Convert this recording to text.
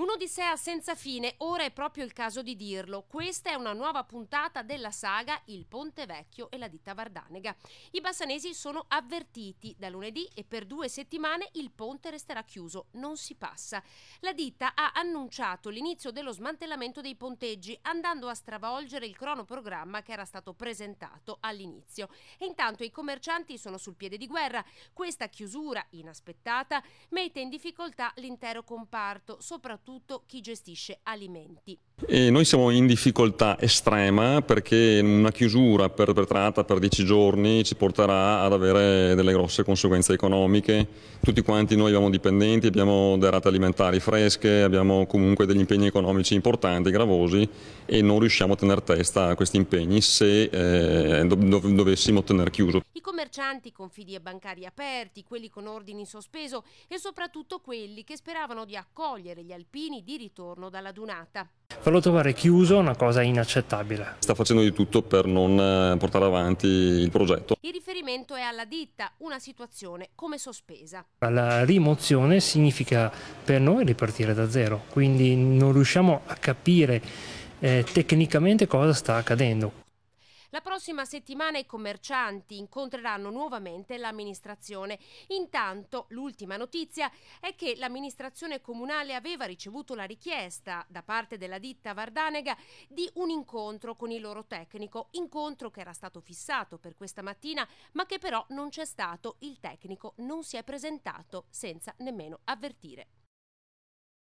Un'odissea senza fine, ora è proprio il caso di dirlo. Questa è una nuova puntata della saga Il Ponte Vecchio e la ditta Vardanega. I bassanesi sono avvertiti da lunedì e per due settimane il ponte resterà chiuso, non si passa. La ditta ha annunciato l'inizio dello smantellamento dei ponteggi, andando a stravolgere il cronoprogramma che era stato presentato all'inizio. E intanto i commercianti sono sul piede di guerra. Questa chiusura inaspettata mette in difficoltà l'intero comparto, soprattutto soprattutto chi gestisce alimenti. E noi siamo in difficoltà estrema perché una chiusura perpetrata per dieci giorni ci porterà ad avere delle grosse conseguenze economiche. Tutti quanti noi abbiamo dipendenti, abbiamo delle rate alimentari fresche, abbiamo comunque degli impegni economici importanti, gravosi e non riusciamo a tenere testa a questi impegni se eh, dovessimo tenere chiuso. I commercianti con fidi bancari aperti, quelli con ordini in sospeso e soprattutto quelli che speravano di accogliere gli alpini di ritorno dalla dunata. Farlo trovare chiuso è una cosa inaccettabile. Sta facendo di tutto per non eh, portare avanti il progetto. Il riferimento è alla ditta, una situazione come sospesa. La rimozione significa per noi ripartire da zero, quindi non riusciamo a capire eh, tecnicamente cosa sta accadendo. La prossima settimana i commercianti incontreranno nuovamente l'amministrazione. Intanto l'ultima notizia è che l'amministrazione comunale aveva ricevuto la richiesta da parte della ditta Vardanega di un incontro con il loro tecnico, incontro che era stato fissato per questa mattina ma che però non c'è stato, il tecnico non si è presentato senza nemmeno avvertire.